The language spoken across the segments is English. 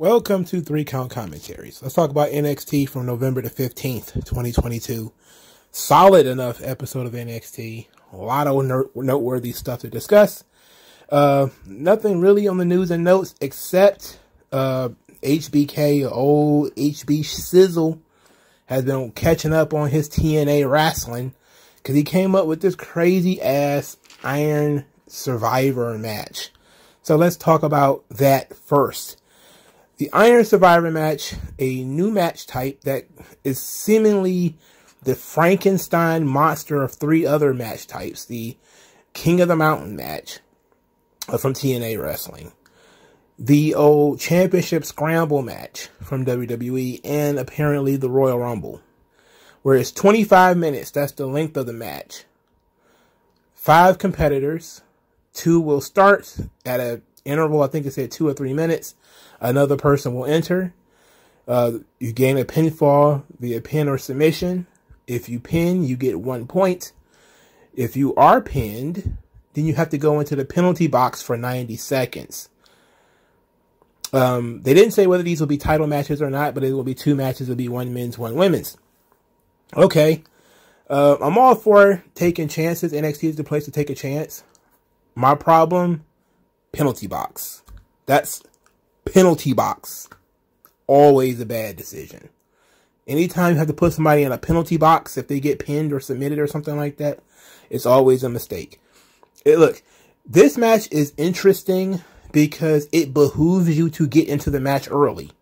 Welcome to Three Count Commentaries. Let's talk about NXT from November the 15th, 2022. Solid enough episode of NXT. A lot of noteworthy stuff to discuss. Uh, nothing really on the news and notes except uh, HBK, old HB Sizzle, has been catching up on his TNA wrestling because he came up with this crazy ass Iron Survivor match. So let's talk about that first. The Iron Survivor match, a new match type that is seemingly the Frankenstein monster of three other match types. The King of the Mountain match from TNA Wrestling. The old Championship Scramble match from WWE and apparently the Royal Rumble. Where it's 25 minutes, that's the length of the match. Five competitors. Two will start at an interval, I think it said two or three minutes Another person will enter. Uh, you gain a pinfall via pin or submission. If you pin, you get one point. If you are pinned, then you have to go into the penalty box for 90 seconds. Um, they didn't say whether these will be title matches or not, but it will be two matches. It'll be one men's, one women's. Okay. Uh, I'm all for taking chances. NXT is the place to take a chance. My problem, penalty box. That's penalty box. Always a bad decision. Anytime you have to put somebody in a penalty box, if they get pinned or submitted or something like that, it's always a mistake. It, look, this match is interesting because it behooves you to get into the match early.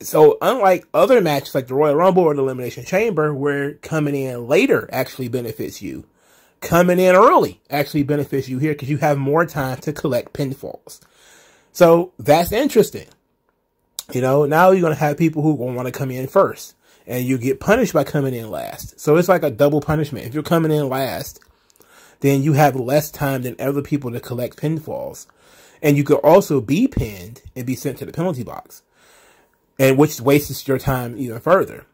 So unlike other matches like the Royal Rumble or the Elimination Chamber, where coming in later actually benefits you, coming in early actually benefits you here because you have more time to collect pinfalls. So that's interesting. You know, now you're going to have people who want to come in first and you get punished by coming in last. So it's like a double punishment. If you're coming in last, then you have less time than other people to collect pinfalls. And you could also be pinned and be sent to the penalty box, and which wastes your time even further.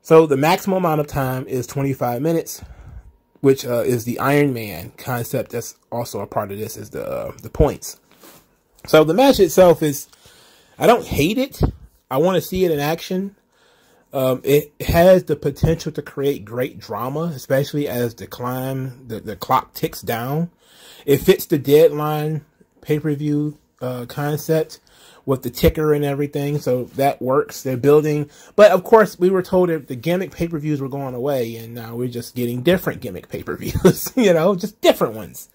So the maximum amount of time is 25 minutes, which uh, is the Iron Man concept. That's also a part of this is the uh, the points. So the match itself is, I don't hate it. I want to see it in action. Um, it has the potential to create great drama, especially as the climb, the, the clock ticks down. It fits the deadline pay-per-view uh, concept with the ticker and everything, so that works. They're building, but of course, we were told that the gimmick pay-per-views were going away, and now we're just getting different gimmick pay-per-views. you know, just different ones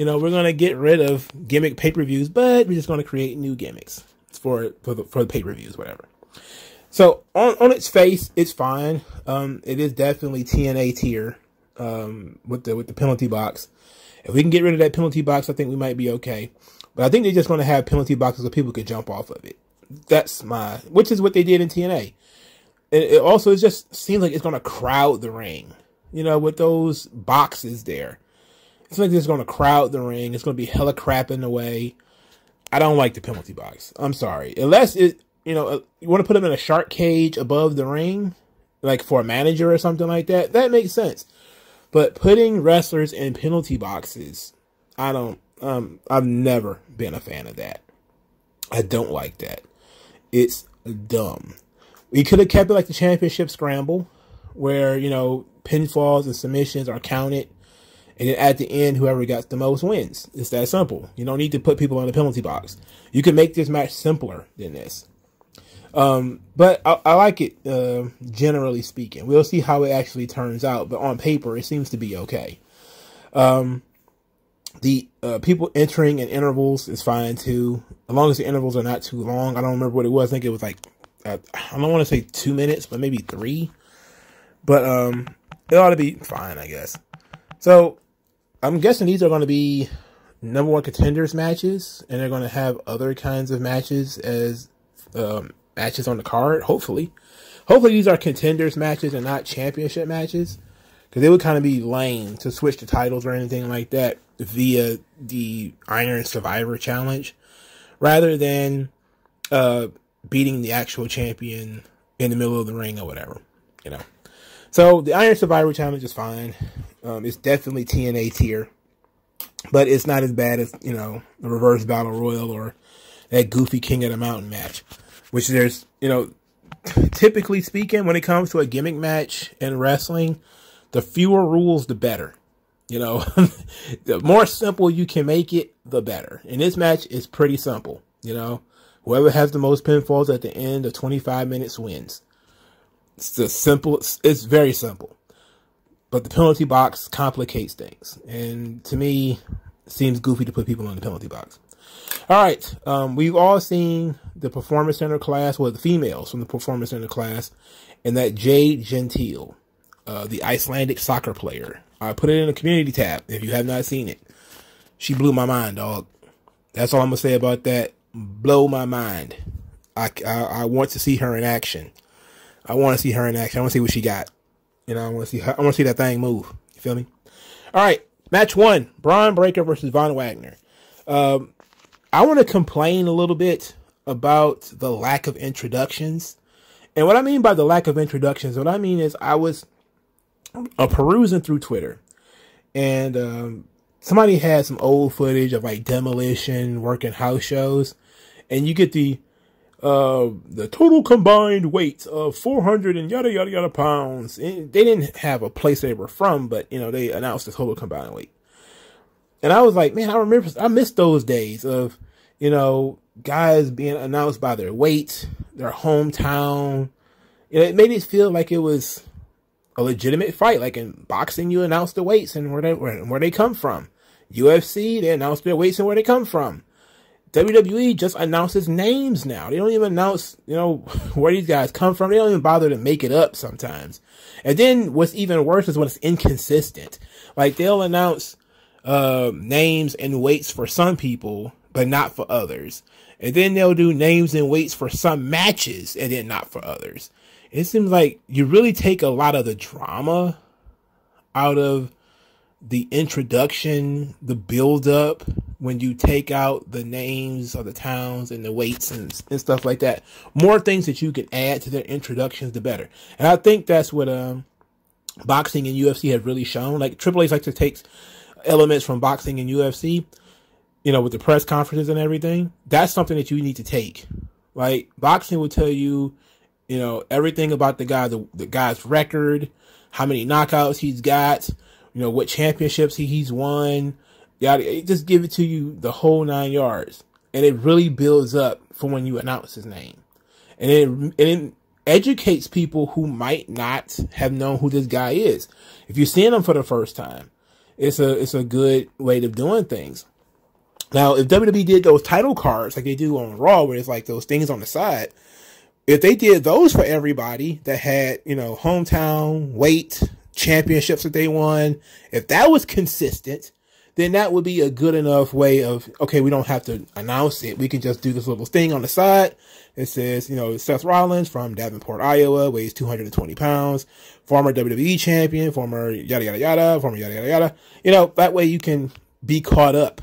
you know, we're gonna get rid of gimmick pay per views, but we're just gonna create new gimmicks for for the for the pay per views, whatever. So on on its face, it's fine. Um, it is definitely TNA tier um, with the with the penalty box. If we can get rid of that penalty box, I think we might be okay. But I think they're just going to have penalty boxes so people can jump off of it. That's my, which is what they did in TNA. And it also it just seems like it's going to crowd the ring, you know, with those boxes there. It's like it's going to crowd the ring. It's going to be hella crap in the way. I don't like the penalty box. I'm sorry. Unless it, you know, uh, you want to put them in a shark cage above the ring, like for a manager or something like that, that makes sense. But putting wrestlers in penalty boxes, I don't, um, I've never been a fan of that. I don't like that. It's dumb. We could have kept it like the championship scramble, where, you know, pinfalls and submissions are counted and then at the end, whoever gets the most wins. It's that simple. You don't need to put people on the penalty box. You can make this match simpler than this. Um, but I, I, like it, uh, generally speaking. We'll see how it actually turns out, but on paper, it seems to be okay. Um, the uh, people entering in intervals is fine too, as long as the intervals are not too long. I don't remember what it was. I think it was like, uh, I don't want to say two minutes, but maybe three. But um, it ought to be fine, I guess. So I'm guessing these are going to be number one contenders matches, and they're going to have other kinds of matches as um, matches on the card. Hopefully, hopefully these are contenders matches and not championship matches, because it would kind of be lame to switch the titles or anything like that via the Iron Survivor Challenge, rather than uh, beating the actual champion in the middle of the ring or whatever, you know. So the Iron Survivor Challenge is fine. Um, it's definitely TNA tier, but it's not as bad as you know the Reverse Battle Royal or that goofy King of the Mountain match, which there's, you know, typically speaking, when it comes to a gimmick match in wrestling, the fewer rules, the better. You know, the more simple you can make it, the better. And this match is pretty simple. You know, whoever has the most pinfalls at the end of 25 minutes wins. It's the simple, it's very simple. But the penalty box complicates things. And to me, seems goofy to put people in the penalty box. All right. Um, we've all seen the Performance Center class, well, the females from the Performance Center class, and that Jade Gentile, uh, the Icelandic soccer player. I put it in the community tab if you have not seen it. She blew my mind, dog. That's all I'm to say about that. Blow my mind. I, I, I want to see her in action. I want to see her in action. I want to see what she got. You know, I want to see her, I want to see that thing move. You feel me? All right, match one: Bron Breakker versus Von Wagner. Um, I want to complain a little bit about the lack of introductions. And what I mean by the lack of introductions, what I mean is I was uh, perusing through Twitter and um, somebody had some old footage of like demolition working house shows and you get the uh, the total combined weight of 400 and yada yada yada pounds. And they didn't have a place they were from, but you know, they announced the total combined weight. And I was like, man, I remember, I miss those days of, you know, guys being announced by their weight, their hometown. You know, it made it feel like it was a legitimate fight. Like in boxing, you announce the weights and where they, where, where they come from. UFC, they announce their weights and where they come from. WWE just announces names now. They don't even announce, you know, where these guys come from. They don't even bother to make it up sometimes. And then what's even worse is when it's inconsistent. Like they'll announce uh, names and weights for some people, but not for others. And then they'll do names and weights for some matches and then not for others. It seems like you really take a lot of the drama out of the introduction, the build up, when you take out the names of the towns and the weights and, and stuff like that. More things that you can add to their introductions, the better. And I think that's what um, boxing and UFC have really shown. Like Triple H likes to take elements from boxing and UFC, you know, with the press conferences and everything, that's something that you need to take. Like boxing will tell you, you know, everything about the guy, the, the guy's record, how many knockouts he's got, you know, what championships he, he's won. Yeah, just give it to you the whole nine yards. And it really builds up for when you announce his name. And it, and it educates people who might not have known who this guy is. If you're seeing him for the first time, it's a it's a good way of doing things. Now, if WWE did those title cards like they do on Raw, where it's like those things on the side, if they did those for everybody that had, you know, hometown, weight, championships that they won, if that was consistent, then that would be a good enough way of, okay, we don't have to announce it. We can just do this little thing on the side. It says, you know, Seth Rollins from Davenport, Iowa, weighs 220 pounds, former WWE champion, former yada, yada, yada, former yada, yada, yada. You know, that way you can be caught up.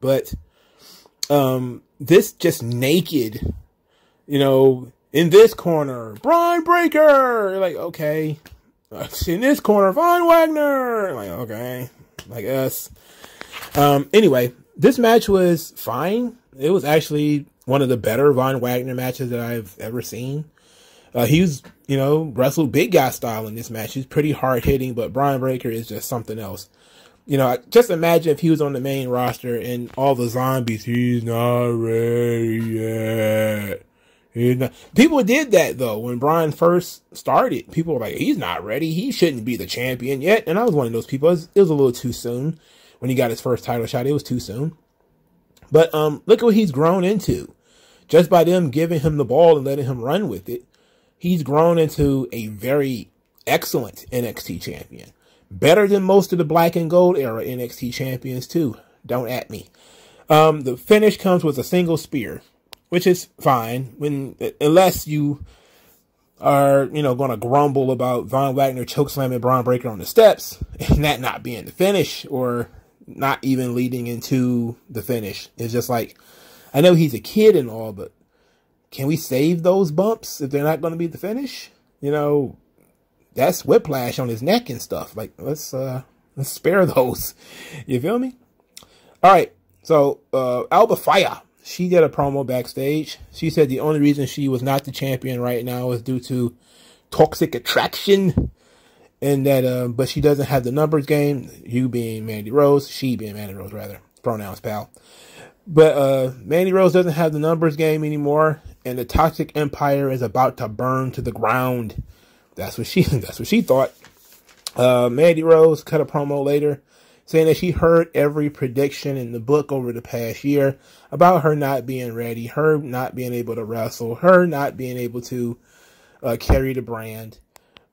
But, um, this just naked, you know, in this corner, Bron Breakker. like, okay. In this corner, Von Wagner. Like, okay. Like us. Um, anyway, this match was fine. It was actually one of the better Von Wagner matches that I've ever seen. Uh, he was, you know, wrestled big guy style in this match. He's pretty hard hitting, but Brian Breakker is just something else. You know, just imagine if he was on the main roster and all the zombies, he's not ready yet. He's not. People did that though when Bron first started. People were like, he's not ready. He shouldn't be the champion yet. And I was one of those people. It was, it was a little too soon when he got his first title shot. It was too soon. But um, look at what he's grown into. Just by them giving him the ball and letting him run with it, he's grown into a very excellent NXT champion. Better than most of the black and gold era NXT champions too. Don't at me. Um, the finish comes with a single spear, which is fine when unless you are, you know, going to grumble about Von Wagner chokeslamming Bron Breakker on the steps and that not being the finish or not even leading into the finish. It's just like, I know he's a kid and all, but can we save those bumps if they're not going to be the finish? You know, that's whiplash on his neck and stuff. Like, let's, uh, let's spare those. You feel me? All right. So, uh, Alba Fyre she did a promo backstage. She said the only reason she was not the champion right now is due to toxic attraction. And that, uh, but she doesn't have the numbers game. You being Mandy Rose, she being Mandy Rose, rather. Pronouns, pal. But uh, Mandy Rose doesn't have the numbers game anymore, and the toxic empire is about to burn to the ground. That's what she. That's what she thought. Uh, Mandy Rose cut a promo later saying that she heard every prediction in the book over the past year about her not being ready, her not being able to wrestle, her not being able to uh, carry the brand.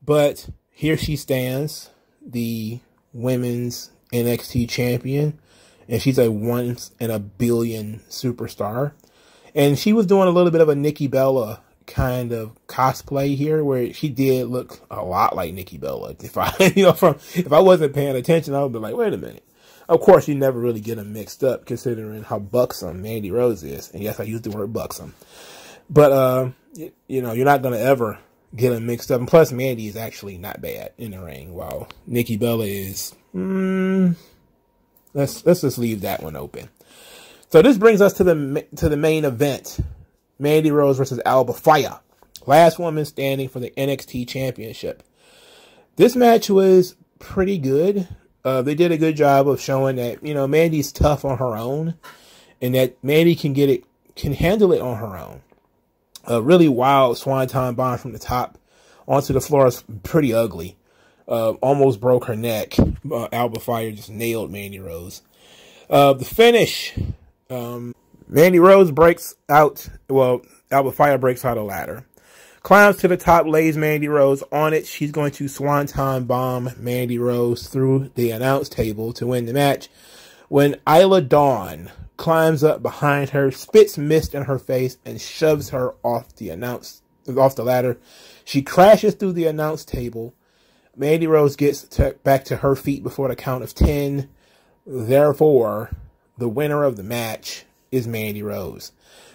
But here she stands, the women's NXT champion, and she's a once in a billion superstar. And she was doing a little bit of a Nikki Bella kind of cosplay here where she did look a lot like Nikki Bella. If I, you know, from, if I wasn't paying attention, I would be like, wait a minute. Of course, you never really get them mixed up considering how buxom Mandy Rose is. And yes, I used the word buxom. But, uh, you know, you're not going to ever get them mixed up. And plus, Mandy is actually not bad in the ring, while Nikki Bella is, mm, let's, let's just leave that one open. So this brings us to the, to the main event Mandy Rose versus Alba Fyre. Last woman standing for the NXT Championship. This match was pretty good. Uh, they did a good job of showing that, you know, Mandy's tough on her own and that Mandy can get it, can handle it on her own. A really wild swanton bomb from the top onto the floor is pretty ugly. Uh, almost broke her neck. Uh, Alba Fyre just nailed Mandy Rose. Uh, the finish, um, Mandy Rose breaks out, well, Alba Fyre breaks out a ladder. Climbs to the top, lays Mandy Rose on it. She's going to swanton bomb Mandy Rose through the announce table to win the match. When Isla Dawn climbs up behind her, spits mist in her face, and shoves her off the announce off the ladder. She crashes through the announce table. Mandy Rose gets to, back to her feet before the count of 10. Therefore, the winner of the match is Mandy Rose.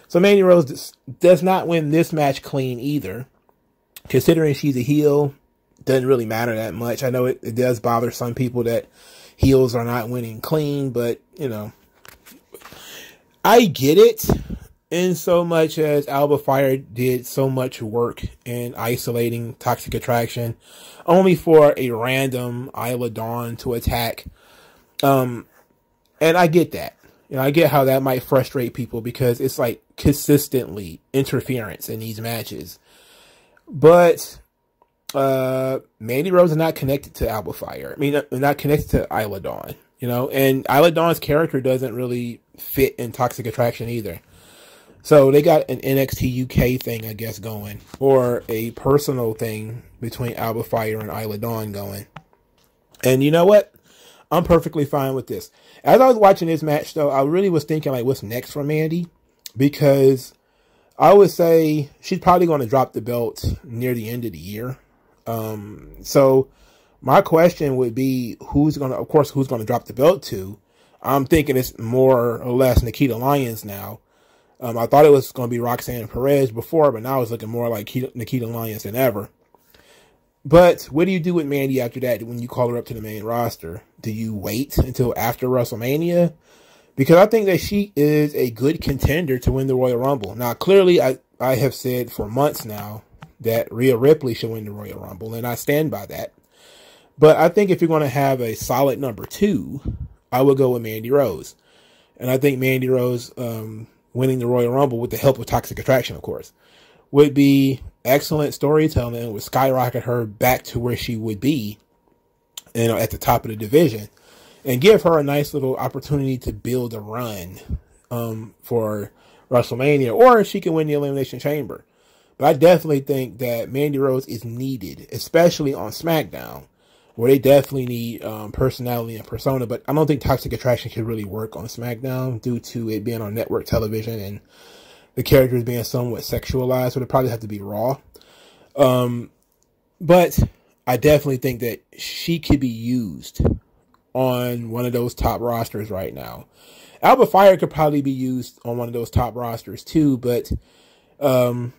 So Mandy Rose does not win this match clean either. Considering she's a heel, doesn't really matter that much. I know it, it does bother some people that heels are not winning clean, but you know, I get it in so much as Alba Fyre did so much work in isolating Toxic Attraction, only for a random Isla Dawn to attack. Um, and I get that. You know, I get how that might frustrate people because it's like consistently interference in these matches. But uh Mandy Rose is not connected to Alba Fyre. I mean, not connected to Isla Dawn, you know, and Isla Dawn's character doesn't really fit in Toxic Attraction either. So they got an NXT UK thing, I guess, going, or a personal thing between Alba Fyre and Isla Dawn going. And you know what? I'm perfectly fine with this. As I was watching this match, though, I really was thinking, like, what's next for Mandy? Because I would say she's probably going to drop the belt near the end of the year. Um, so my question would be, who's going to, of course, who's going to drop the belt to? I'm thinking it's more or less Nikita Lyons now. Um, I thought it was going to be Roxanne Perez before, but now it's looking more like Nikita Lyons than ever. But what do you do with Mandy after that when you call her up to the main roster? Do you wait until after WrestleMania? Because I think that she is a good contender to win the Royal Rumble. Now, clearly, I, I have said for months now that Rhea Ripley should win the Royal Rumble, and I stand by that. But I think if you're going to have a solid number two, I would go with Mandy Rose. And I think Mandy Rose um, winning the Royal Rumble with the help of Toxic Attraction, of course, would be excellent storytelling and would skyrocket her back to where she would be, you know, at the top of the division, and give her a nice little opportunity to build a run um, for WrestleMania, or she can win the Elimination Chamber. But I definitely think that Mandy Rose is needed, especially on SmackDown, where they definitely need um, personality and persona. But I don't think Toxic Attraction could really work on SmackDown due to it being on network television and the characters being somewhat sexualized, so it probably have to be raw. Um, but I definitely think that she could be used on one of those top rosters right now. Alba Fyre could probably be used on one of those top rosters too, but um,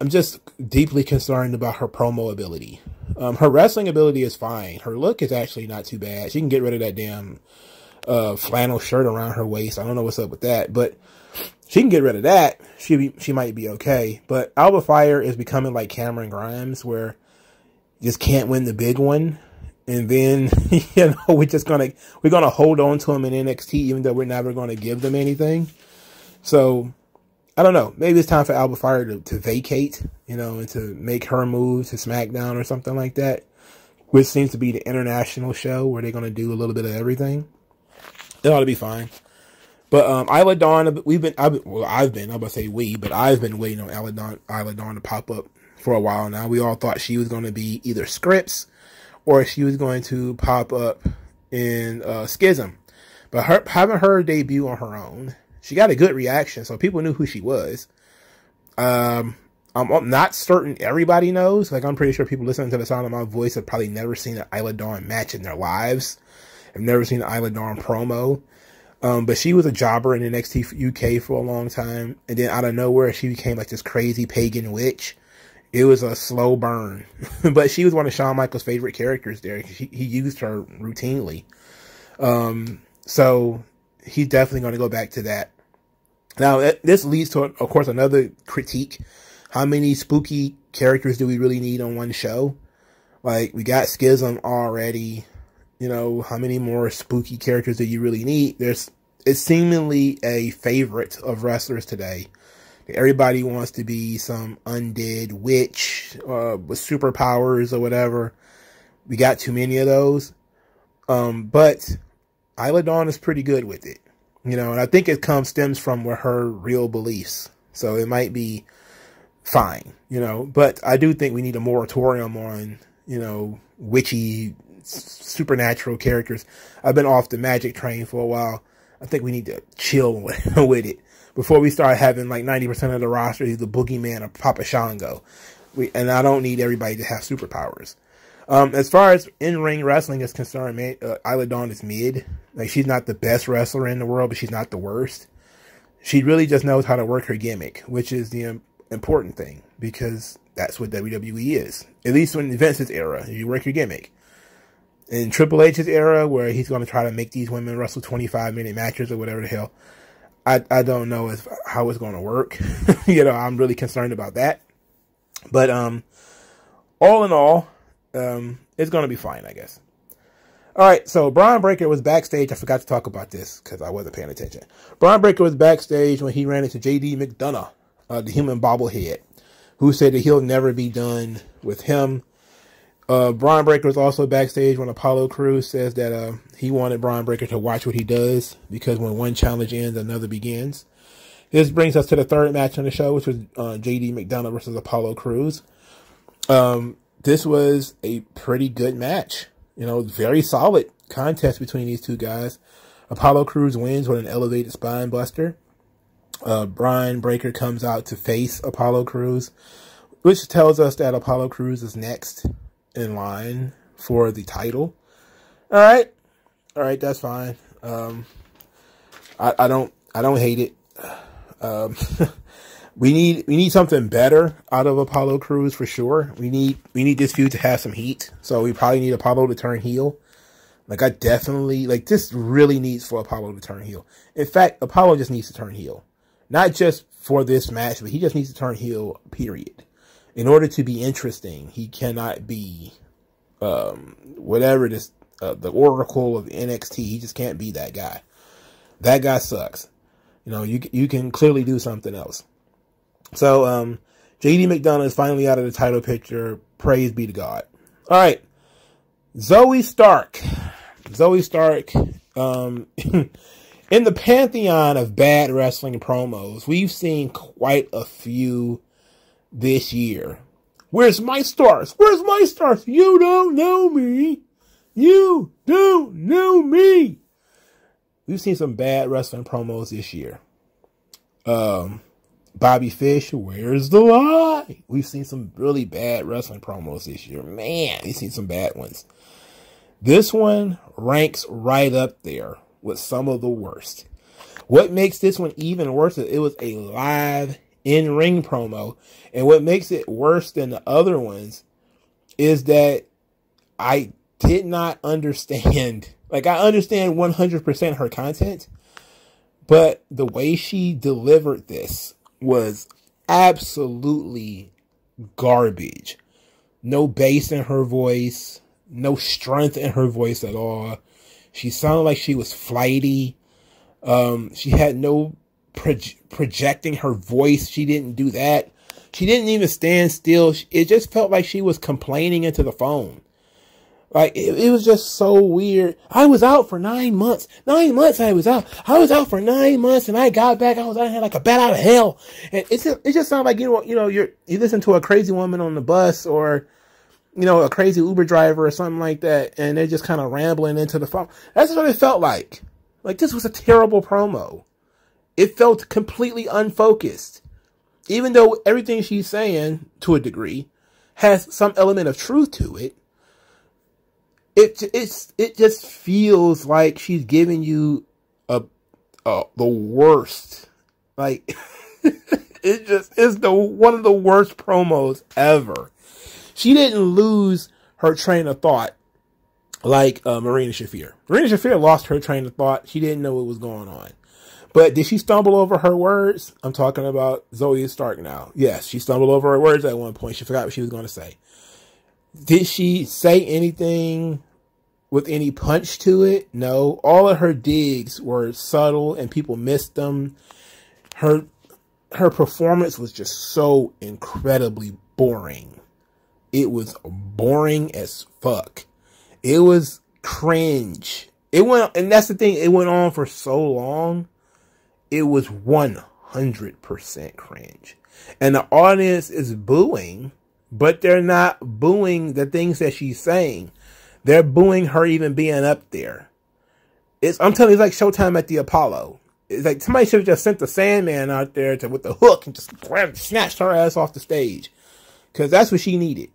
I'm just deeply concerned about her promo ability. Um, her wrestling ability is fine. Her look is actually not too bad. She can get rid of that damn uh, flannel shirt around her waist. I don't know what's up with that, but she can get rid of that. She be, she might be okay. But Alba Fyre is becoming like Cameron Grimes, where just can't win the big one, and then you know we're just gonna we're gonna hold on to them in NXT, even though we're never gonna give them anything. So I don't know. Maybe it's time for Alba Fyre to, to vacate, you know, and to make her move to SmackDown or something like that, which seems to be the international show where they're gonna do a little bit of everything. It ought to be fine. But um, Isla Dawn, we've been, I've been, well, I've been, I'm gonna say we, but I've been waiting on Isla Dawn, Isla Dawn to pop up for a while now. We all thought she was going to be either Scrypts or she was going to pop up in uh, Schism. But her, having her debut on her own, she got a good reaction, so people knew who she was. Um, I'm not certain everybody knows. Like, I'm pretty sure people listening to the sound of my voice have probably never seen an Isla Dawn match in their lives. I've never seen an Isla Dawn promo. Um, but she was a jobber in the NXT UK for a long time. And then out of nowhere, she became like this crazy pagan witch. It was a slow burn. but she was one of Shawn Michaels' favorite characters there. He, he used her routinely. Um, so he's definitely going to go back to that. Now, this leads to, of course, another critique. How many spooky characters do we really need on one show? Like, we got Schism already you know, how many more spooky characters do you really need? There's, it's seemingly a favorite of wrestlers today. Everybody wants to be some undead witch uh, with superpowers or whatever. We got too many of those. Um, but Isla Dawn is pretty good with it. You know, and I think it comes stems from her real beliefs. So it might be fine, you know. But I do think we need a moratorium on, you know, witchy supernatural characters. I've been off the magic train for a while. I think we need to chill with it before we start having like 90% of the roster is the boogeyman of Papa Shango. We, and I don't need everybody to have superpowers. Um, as far as in-ring wrestling is concerned, man, uh, Isla Dawn is mid. Like, she's not the best wrestler in the world, but she's not the worst. She really just knows how to work her gimmick, which is the um, important thing, because that's what WWE is. At least in Vince's era, you work your gimmick in Triple H's era, where he's going to try to make these women wrestle 25 minute matches or whatever the hell, I, I don't know if, how it's going to work. you know, I'm really concerned about that. But, um, all in all, um, it's going to be fine, I guess. All right, so Brian Breakker was backstage. I forgot to talk about this because I wasn't paying attention. Brian Breakker was backstage when he ran into JD McDonagh, uh, the human bobblehead, who said that he'll never be done with him uh, Bron Breakker was also backstage when Apollo Crews says that uh, he wanted Bron Breakker to watch what he does because when one challenge ends, another begins. This brings us to the third match on the show, which was uh, JD McDonagh versus Apollo Crews. Um, this was a pretty good match. You know, very solid contest between these two guys. Apollo Crews wins with an elevated spine buster. Uh, Bron Breakker comes out to face Apollo Crews, which tells us that Apollo Crews is next in line for the title. All right, all right, that's fine. Um, I, I don't I don't hate it. Um, we need we need something better out of Apollo Crews for sure. We need we need this feud to have some heat. So we probably need Apollo to turn heel. Like I definitely like this really needs for Apollo to turn heel. In fact, Apollo just needs to turn heel. Not just for this match, but he just needs to turn heel, period in order to be interesting, he cannot be um, whatever this uh, the Oracle of NXT. He just can't be that guy. That guy sucks. You know, you you can clearly do something else. So, um, JD McDonagh is finally out of the title picture. Praise be to God. All right, Zoey Stark. Zoey Stark. Um, in the pantheon of bad wrestling promos, we've seen quite a few this year. Where's my stars? Where's my stars? You don't know me. You don't know me. We've seen some bad wrestling promos this year. Um, Bobby Fish, where's the lie? We've seen some really bad wrestling promos this year. Man, we've seen some bad ones. This one ranks right up there with some of the worst. What makes this one even worse is it was a live in ring promo. And what makes it worse than the other ones is that I did not understand. Like, I understand 100% her content, But the way she delivered this was absolutely garbage. No bass in her voice, no strength in her voice at all. She sounded like she was flighty. Um, she had no projecting her voice. She didn't do that. She didn't even stand still. It just felt like she was complaining into the phone. Like it, it, was just so weird. I was out for nine months. Nine months I was out. I was out for nine months and I got back. I was out here like a bat out of hell. And it's just, it just sounds like you know you know you're you listen to a crazy woman on the bus or you know a crazy Uber driver or something like that, and they're just kind of rambling into the phone. That's what it felt like. Like this was a terrible promo. It felt completely unfocused, even though everything she's saying to a degree has some element of truth to it it it's it just feels like she's giving you a, a the worst. Like it just is the one of the worst promos ever. She didn't lose her train of thought like uh, Marina Shafir. Marina Shafir lost her train of thought. She didn't know what was going on. But did she stumble over her words? I'm talking about Zoey Stark now. Yes, she stumbled over her words at one point. She forgot what she was going to say. Did she say anything with any punch to it? No. All of her digs were subtle and people missed them. Her her performance was just so incredibly boring. It was boring as fuck. It was cringe. It went and that's the thing, it went on for so long. It was 100% cringe. And the audience is booing but they're not booing the things that she's saying. They're booing her even being up there. It's I'm telling you, it's like Showtime at the Apollo. It's like somebody should have just sent the Sandman out there to with the hook and just grabbed, snatched her ass off the stage, because that's what she needed.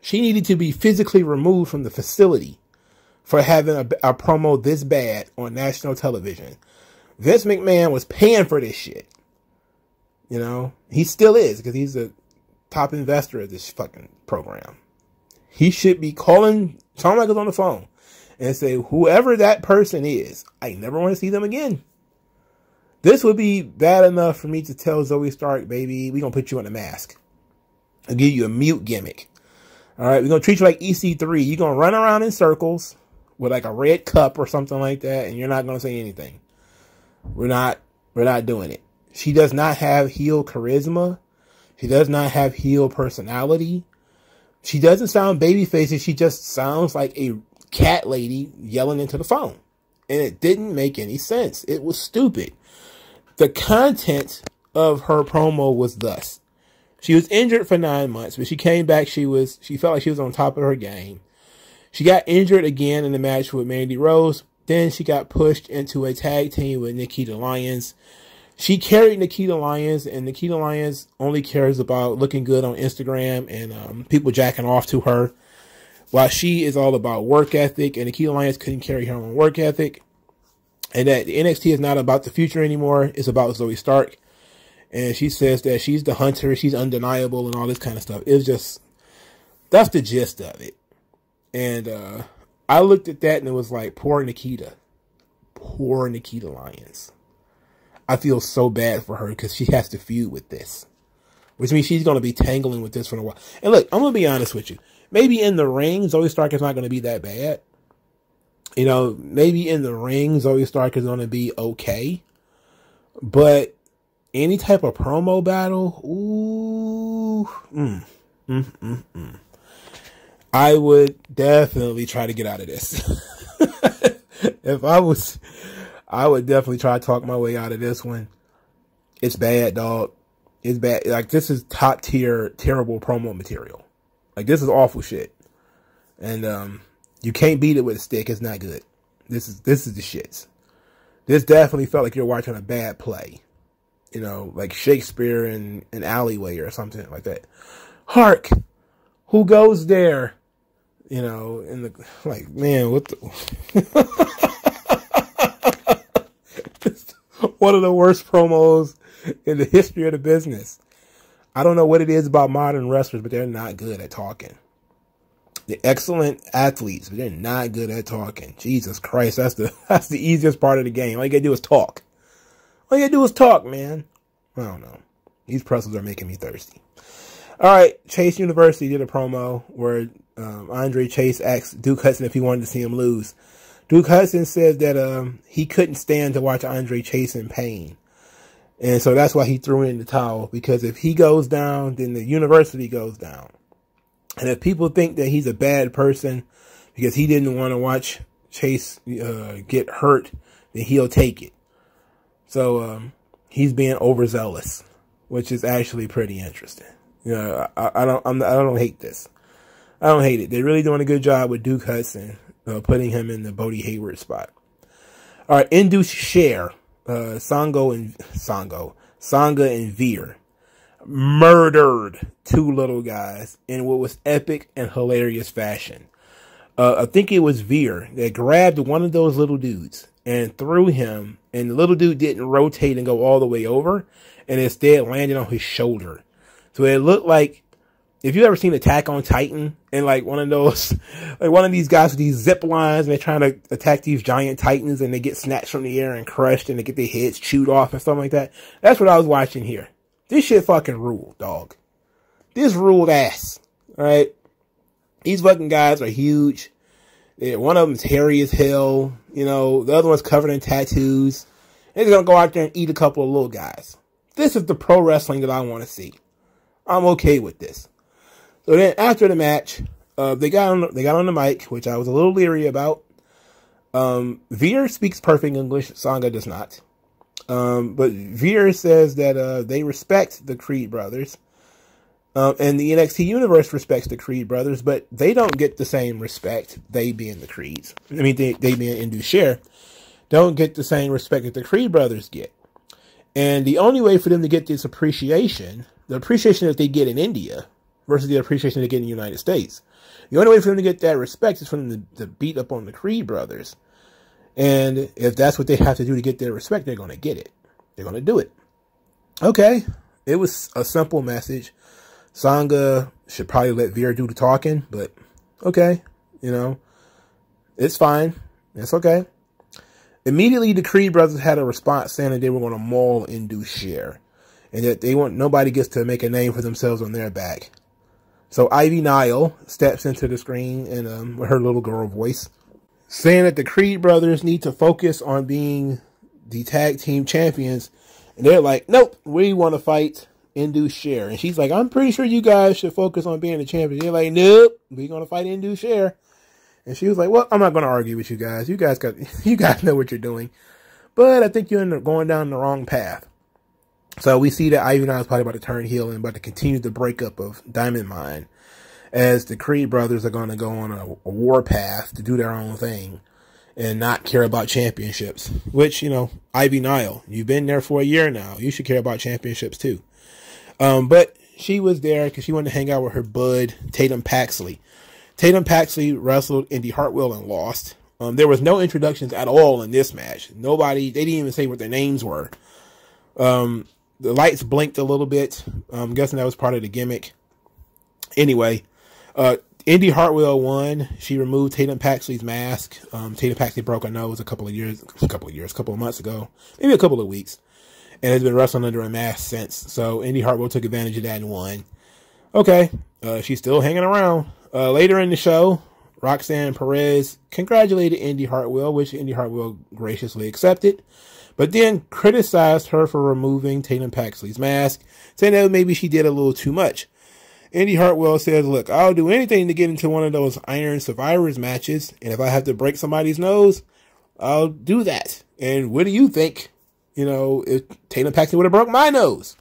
She needed to be physically removed from the facility for having a, a promo this bad on national television. Vince McMahon was paying for this shit. You know, he still is because he's the top investor of this fucking program. He should be calling Shawn Michaels on the phone and say, whoever that person is, I never want to see them again. This would be bad enough for me to tell Zoey Stark, baby, we're going to put you on a mask. I'll give you a mute gimmick. All right, we're going to treat you like EC3. You're going to run around in circles with like a red cup or something like that, and you're not going to say anything. We're not, we're not doing it. She does not have heel charisma. She does not have heel personality. She doesn't sound babyface. She just sounds like a cat lady yelling into the phone. And it didn't make any sense. It was stupid. The content of her promo was thus. She was injured for nine months, but she came back. She was, she felt like she was on top of her game. She got injured again in the match with Mandy Rose. Then she got pushed into a tag team with Nikita Lyons. She carried Nikita Lyons, and Nikita Lyons only cares about looking good on Instagram and um, people jacking off to her. While she is all about work ethic, and Nikita Lyons couldn't carry her own work ethic. And that NXT is not about the future anymore, it's about Zoey Stark. And she says that she's the hunter, she's undeniable, and all this kind of stuff. It's just, that's the gist of it. And uh, I looked at that and it was like, poor Nikita. Poor Nikita Lyons. I feel so bad for her because she has to feud with this, which means she's going to be tangling with this for a while. And look, I'm going to be honest with you. Maybe in the ring, Zoey Stark is not going to be that bad. You know, maybe in the ring, Zoey Stark is going to be okay. But any type of promo battle, ooh, mm, mm, mm, mm. I would definitely try to get out of this. if I was I would definitely try to talk my way out of this one. It's bad, dog. It's bad. Like this is top tier, terrible promo material. Like this is awful shit. And um, you can't beat it with a stick. It's not good. This is this is the shits. This definitely felt like you're watching a bad play. You know, like Shakespeare in an alleyway or something like that. Hark, who goes there? You know, in the like, man, what the one of the worst promos in the history of the business. I don't know what it is about modern wrestlers, but they're not good at talking. They're excellent athletes, but they're not good at talking. Jesus Christ, that's the that's the easiest part of the game. All you gotta do is talk. All you gotta do is talk, man. I don't know. These pretzels are making me thirsty. All right, Chase University did a promo where um, Andre Chase asked Duke Hudson if he wanted to see him lose. Duke Hudson says that um, he couldn't stand to watch Andre Chase in pain. And so that's why he threw in the towel because if he goes down, then the university goes down. And if people think that he's a bad person because he didn't want to watch Chase uh, get hurt, then he'll take it. So um, he's being overzealous, which is actually pretty interesting. You know, I, I don't I'm, I do not hate this. I don't hate it. They're really doing a good job with Duke Hudson, uh, putting him in the Bodhi Hayward spot. All right, Indus Sher uh, Sango and Sango, Sanga and Veer murdered two little guys in what was epic and hilarious fashion. Uh, I think it was Veer that grabbed one of those little dudes and threw him, and the little dude didn't rotate and go all the way over, and instead landed on his shoulder. So it looked like if you've ever seen Attack on Titan and like one of those, like one of these guys with these zip lines and they're trying to attack these giant titans and they get snatched from the air and crushed and they get their heads chewed off and stuff like that. That's what I was watching here. This shit fucking ruled, dog. This ruled ass. Right? These fucking guys are huge. Yeah, one of them's hairy as hell. You know, the other one's covered in tattoos. They're gonna go out there and eat a couple of little guys. This is the pro wrestling that I want to see. I'm okay with this. So then after the match, uh, they got on they got on the mic, which I was a little leery about. Um, Veer speaks perfect English. Sanga does not. Um, but Veer says that uh, they respect the Creed brothers. Um, and the NXT universe respects the Creed brothers, but they don't get the same respect, they being the Creeds. I mean, they, they being Indus Sher, don't get the same respect that the Creed brothers get. And the only way for them to get this appreciation, the appreciation that they get in India, versus the appreciation they get in the United States. The only way for them to get that respect is for them to, to beat up on the Creed brothers. And if that's what they have to do to get their respect, they're going to get it. They're going to do it. Okay. It was a simple message. Sanga should probably let Veer do the talking, but okay. You know, it's fine. It's okay. Immediately, the Creed brothers had a response saying that they were going to maul Indus Sher, and that they want nobody gets to make a name for themselves on their back. So Ivy Nile steps into the screen and um, with her little girl voice, saying that the Creed brothers need to focus on being the tag team champions. And they're like, nope, we want to fight Indus Sher. And she's like, I'm pretty sure you guys should focus on being the champion. They're like, nope, we're going to fight Indus Sher. And she was like, well, I'm not going to argue with you guys. You guys got, you guys know what you're doing. But I think you're going down the wrong path. So we see that Ivy Nile is probably about to turn heel and about to continue the breakup of Diamond Mine as the Creed brothers are going to go on a, a, war path to do their own thing and not care about championships, which, you know, Ivy Nile, you've been there for a year now. You should care about championships too. Um, but she was there because she wanted to hang out with her bud, Tatum Paxley. Tatum Paxley wrestled Indi Hartwell and lost. Um, there was no introductions at all in this match. Nobody, they didn't even say what their names were. Um, the lights blinked a little bit. I'm guessing that was part of the gimmick. Anyway, uh, Indi Hartwell won. She removed Tatum Paxley's mask. Um, Tatum Paxley broke her nose a couple of years, a couple of years, a couple of months ago, maybe a couple of weeks, and has been wrestling under a mask since. So Indi Hartwell took advantage of that and won. Okay, uh, she's still hanging around. Uh, later in the show, Roxanne Perez congratulated Indi Hartwell, which Indi Hartwell graciously accepted but then criticized her for removing Tatum Paxley's mask, saying that maybe she did a little too much. Indi Hartwell says, Look, I'll do anything to get into one of those Iron Survivors matches, and if I have to break somebody's nose, I'll do that. And what do you think? You know, if Tatum Paxley would have broke my nose.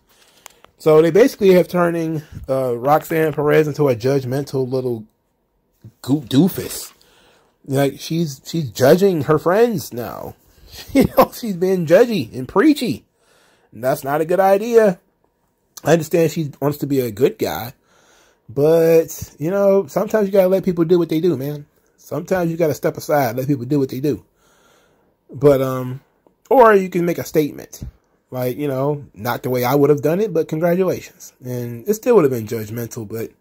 So they basically have turning uh, Roxanne Perez into a judgmental little doofus. Like she's she's judging her friends now. you know, she's being judgy and preachy. And that's not a good idea. I understand she wants to be a good guy, but you know, sometimes you gotta let people do what they do, man. Sometimes you gotta step aside, let people do what they do. But um, or you can make a statement, like you know, not the way I would have done it, but congratulations. And it still would have been judgmental, but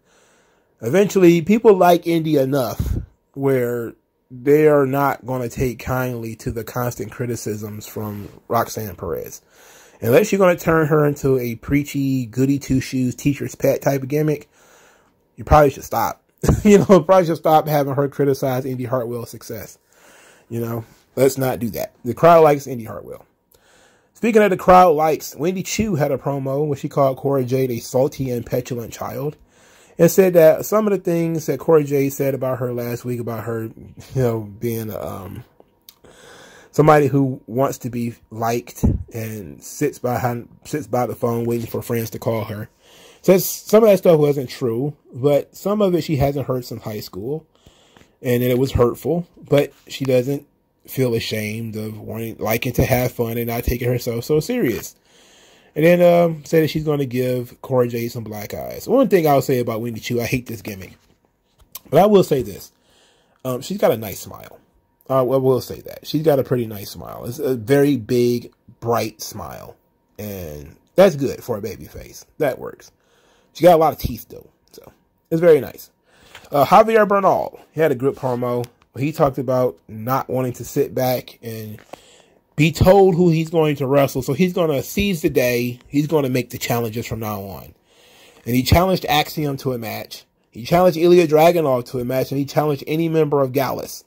eventually, people like India enough where they are not going to take kindly to the constant criticisms from Roxanne Perez. Unless you're going to turn her into a preachy, goody two shoes, teacher's pet type of gimmick, you probably should stop. you know, probably should stop having her criticize Indi Hartwell's success. You know, let's not do that. The crowd likes Indi Hartwell. Speaking of the crowd likes, Wendy Choo had a promo where she called Cora Jade a salty and petulant child and said that some of the things that Cora Jade said about her last week, about her, you know, being um, somebody who wants to be liked and sits behind, sits by the phone waiting for friends to call her. Says some of that stuff wasn't true, but some of it she hasn't heard since high school, and it was hurtful. But she doesn't feel ashamed of wanting, liking to have fun and not taking herself so serious. And then um, that she's going to give Cora Jade some black eyes. One thing I'll say about Wendy Choo, I hate this gimmick. But I will say this. Um, she's got a nice smile. I will say that. She's got a pretty nice smile. It's a very big, bright smile. And that's good for a baby face. That works. She got a lot of teeth, though. So, it's very nice. Uh, Javier Bernal, he had a good promo he talked about not wanting to sit back and be told who he's going to wrestle. So he's going to seize the day. He's going to make the challenges from now on. And he challenged Axiom to a match. He challenged Ilya Dragunov to a match, and he challenged any member of Gallus.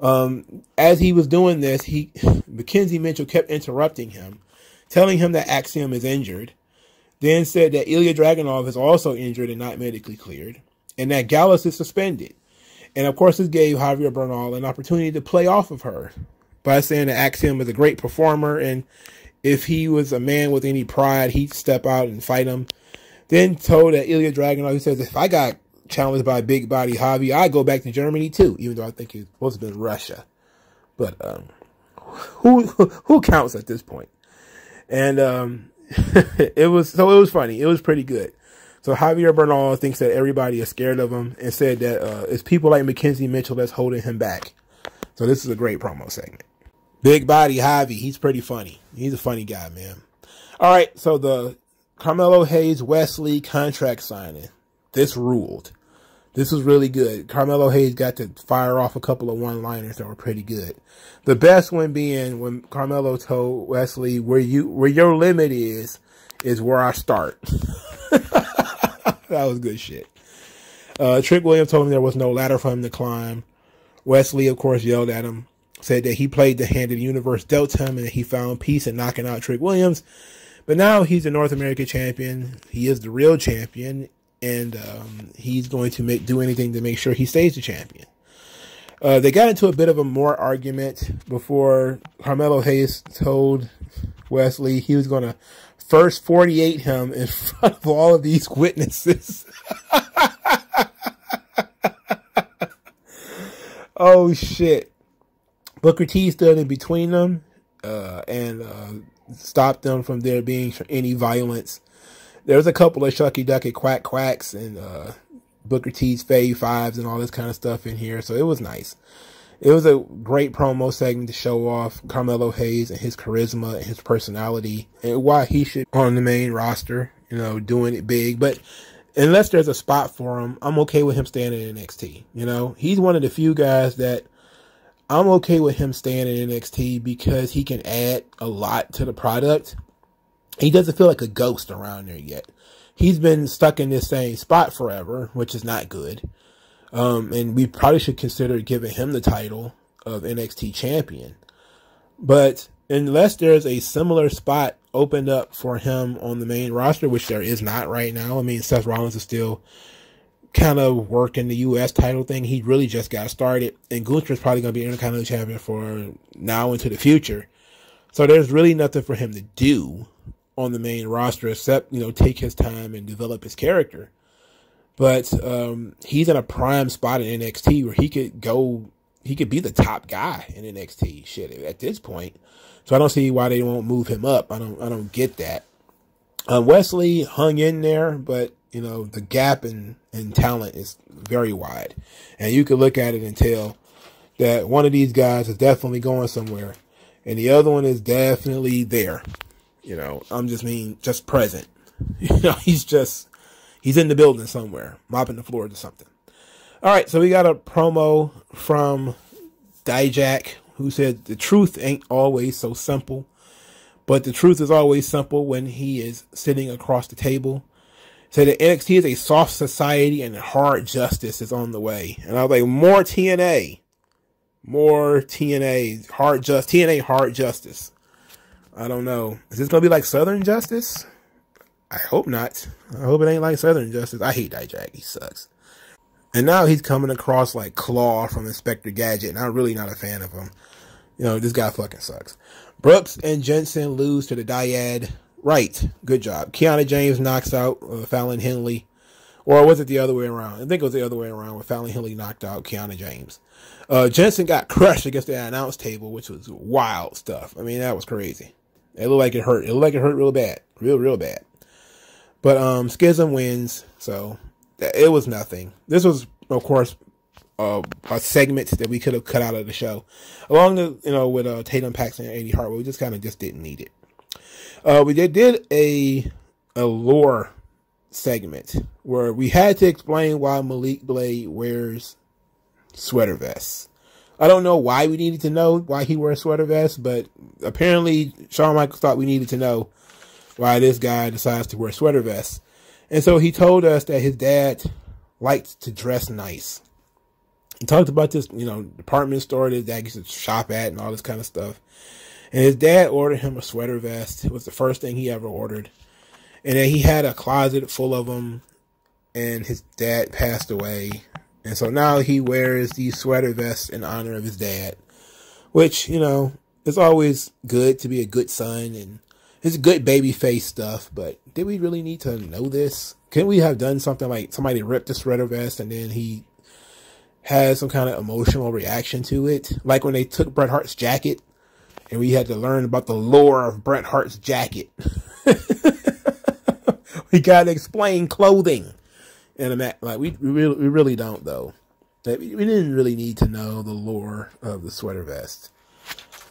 Um, as he was doing this, he Mackenzie Mitchell kept interrupting him, telling him that Axiom is injured. Then said that Ilya Dragunov is also injured and not medically cleared, and that Gallus is suspended. And of course, this gave Javier Bernal an opportunity to play off of her by saying that Axiom is a great performer. And if he was a man with any pride, he'd step out and fight him. Then told that Ilya Dragunov, he says, if I got challenged by Big Body Javi, I'd go back to Germany too, even though I think it's supposed to be Russia. But um, who who counts at this point? And um, it was so it was funny. It was pretty good. So Javier Bernal thinks that everybody is scared of him and said that uh, it's people like Mackenzie Mitchell that's holding him back. So this is a great promo segment. Big body Javi, he's pretty funny. He's a funny guy, man. All right, so the Carmelo Hayes Wes Lee contract signing. This ruled. This was really good. Carmelo Hayes got to fire off a couple of one-liners that were pretty good. The best one being when Carmelo told Wes Lee "Where you, where your limit is, is where I start." that was good shit. Uh, Trick Williams told him there was no ladder for him to climb. Wes Lee, of course, yelled at him, said that he played the hand of the universe dealt him and that he found peace in knocking out Trick Williams. But now he's the North American champion. He is the real champion, and um, he's going to make do anything to make sure he stays the champion. Uh, they got into a bit of a more argument before Carmelo Hayes told Wes Lee he was going to first 48 him in front of all of these witnesses. oh shit. Booker T stood in between them uh, and uh, stopped them from there being any violence. There was a couple of shucky ducky quack quacks and uh, Booker T's fave fives and all this kind of stuff in here, so it was nice it was a great promo segment to show off Carmelo Hayes and his charisma and his personality and why he should on the main roster, you know, doing it big. But unless there's a spot for him, I'm okay with him staying in NXT. You know, he's one of the few guys that I'm okay with him staying in NXT because he can add a lot to the product. He doesn't feel like a ghost around there yet. He's been stuck in this same spot forever, which is not good. Um, and we probably should consider giving him the title of NXT champion. But unless there's a similar spot opened up for him on the main roster, which there is not right now, I mean, Seth Rollins is still kind of work in the U.S. title thing. He really just got started, and Gunther's probably going to be Intercontinental Champion for now into the future. So there's really nothing for him to do on the main roster except, you know, take his time and develop his character. But um, he's in a prime spot in NXT where he could go, he could be the top guy in NXT. Shit, at this point, so I don't see why they won't move him up. I don't, I don't get that. Uh, Wes Lee hung in there, but you know the gap in in talent is very wide, and you could look at it and tell that one of these guys is definitely going somewhere, and the other one is definitely there. You know, I'm just mean just present. You know, he's just He's in the building somewhere, mopping the floors or something. All right, so we got a promo from Dijak who said the truth ain't always so simple. But the truth is always simple when he is sitting across the table. So the NXT is a soft society and hard justice is on the way. And I was like, more TNA. More TNA. Hard just TNA hard justice. I don't know. Is this gonna be like Southern Justice? I hope not. I hope it ain't like Southern Justice. I hate Dijak. He sucks. And now he's coming across like Claw from Inspector Gadget, and I'm really not a fan of him. You know, this guy fucking sucks. Brooks and Jensen lose to the Dyad. Right. Good job. Kiana James knocks out uh, Fallon Henley. Or was it the other way around? I think it was the other way around when Fallon Henley knocked out Kiana James. Uh, Jensen got crushed against the announce table, which was wild stuff. I mean, that was crazy. It looked like it hurt. It looked like it hurt real bad. Real, real bad. But um, Schism wins, so it was nothing. This was, of course, uh, a segment that we could have cut out of the show, along the you know with uh, Tatum Paxley and Eddie Hart. We just kind of just didn't need it. Uh, we did, a a lore segment where we had to explain why Malik Blade wears sweater vests. I don't know why we needed to know why he wears sweater vests, but apparently Shawn Michaels thought we needed to know why this guy decides to wear sweater vests. And so he told us that his dad liked to dress nice. He talked about this, you know, department store that dad used to shop at and all this kind of stuff. And his dad ordered him a sweater vest. It was the first thing he ever ordered. And then he had a closet full of them. And his dad passed away. And so now he wears these sweater vests in honor of his dad. Which, you know, it's always good to be a good son and it's good baby face stuff, but did we really need to know this? Couldn't we have done something like somebody ripped the sweater vest and then he had some kind of emotional reaction to it? Like when they took Bret Hart's jacket and we had to learn about the lore of Bret Hart's jacket. we got to explain clothing in a mat. Like we, we really, we really don't though. We didn't really need to know the lore of the sweater vest.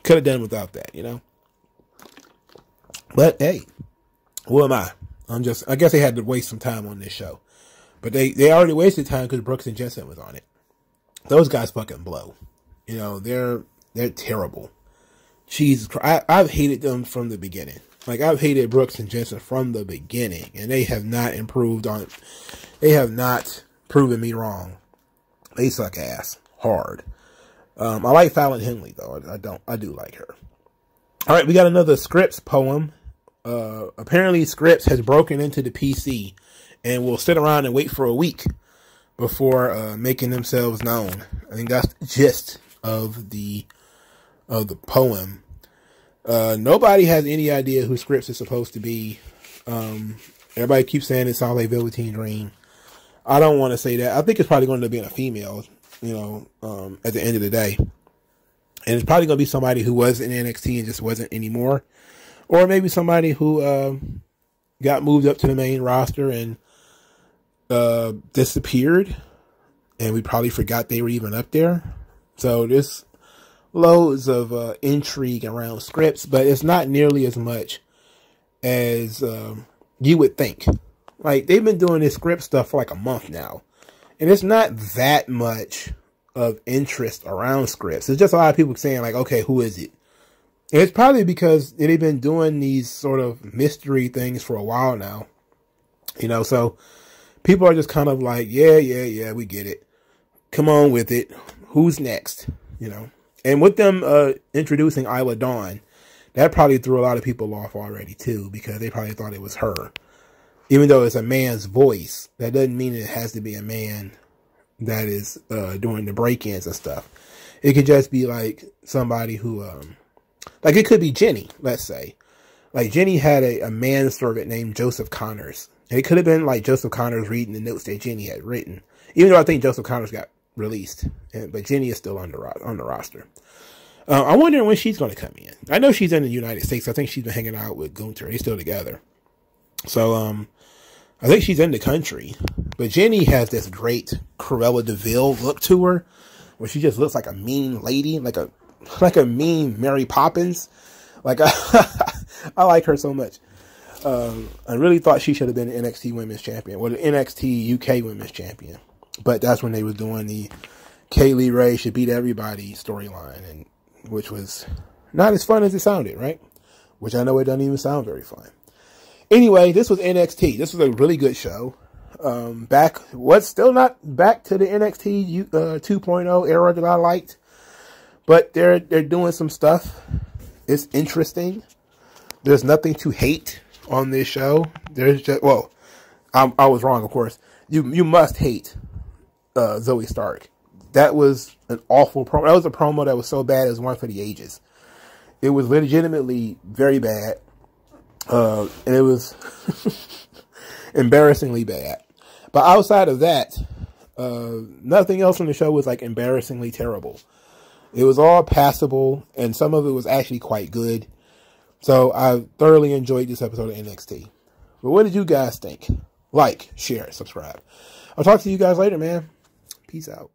Could have done without that, you know? But hey, who am I? I'm just, I guess they had to waste some time on this show. But they, they already wasted time because Brooks and Jensen was on it. Those guys fucking blow. You know, they're, they're terrible. Jesus Christ. I, I've hated them from the beginning. Like, I've hated Brooks and Jensen from the beginning. And they have not improved on, they have not proven me wrong. They suck ass. Hard. Um, I like Fallon Henley, though. I, I don't, I do like her. All right, we got another Scrypts poem uh, apparently Scrypts has broken into the PC and will sit around and wait for a week before uh, making themselves known. I think that's the gist of the of the poem. Uh, nobody has any idea who Scrypts is supposed to be. Um, everybody keeps saying it's all a Velveteen Dream. I don't want to say that. I think it's probably going to be a female, you know, um, at the end of the day. And it's probably going to be somebody who was in NXT and just wasn't anymore or maybe somebody who uh, got moved up to the main roster and uh, disappeared, and we probably forgot they were even up there. So there's loads of uh, intrigue around Scrypts, but it's not nearly as much as um, you would think. Like they've been doing this script stuff for like a month now, and it's not that much of interest around Scrypts. It's just a lot of people saying like, okay, who is it? it's probably because they've been doing these sort of mystery things for a while now. You know, so people are just kind of like, yeah, yeah, yeah, we get it. Come on with it. Who's next? You know, and with them uh, introducing Isla Dawn, that probably threw a lot of people off already too, because they probably thought it was her. Even though it's a man's voice, that doesn't mean it has to be a man that is uh, doing the break-ins and stuff. It could just be like somebody who um, like it could be Jinny, let's say. Like Jinny had a, a manservant named Joseph Conners. And it could have been like Joseph Conners reading the notes that Jinny had written. Even though I think Joseph Conners got released. And, but Jinny is still on the, on the roster. Uh, I'm wondering when she's going to come in. I know she's in the United States. I think she's been hanging out with Gunther. They're still together. So, um, I think she's in the country. But Jinny has this great Cruella de Vil look to her, where she just looks like a mean lady, like a like a mean Mary Poppins. Like I, like her so much. Um, I really thought she should have been NXT Women's Champion, well, the NXT UK Women's Champion. But that's when they were doing the Kay Lee Ray should beat everybody storyline, and which was not as fun as it sounded, right? which I know it doesn't even sound very fun. Anyway, this was NXT. This was a really good show. Um, back, what's still not back to the NXT uh, 2.0 era that I liked, but they're they're doing some stuff. It's interesting. There's nothing to hate on this show. There's just well, I'm, i was wrong, of course. You you must hate uh, Zoey Stark. That was an awful promo. That was a promo that was so bad it was one for the ages. It was legitimately very bad. Uh, and it was embarrassingly bad. But outside of that, uh, nothing else from the show was like embarrassingly terrible. It was all passable, and some of it was actually quite good. So I thoroughly enjoyed this episode of NXT. But what did you guys think? Like, share, subscribe. I'll talk to you guys later, man. Peace out.